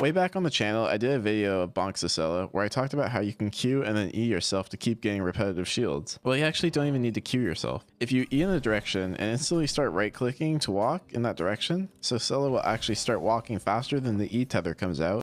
Way back on the channel, I did a video of Bonk Sella where I talked about how you can Q and then E yourself to keep getting repetitive shields. Well, you actually don't even need to Q yourself. If you E in a direction and instantly start right clicking to walk in that direction, Sella will actually start walking faster than the E tether comes out